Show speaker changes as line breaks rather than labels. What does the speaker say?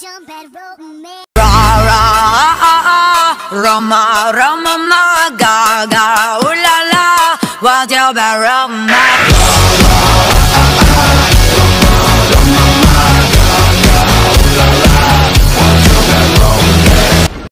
jump and rope me.
Ra ra ah ah ah, rama ooh la la, what's your bad rama?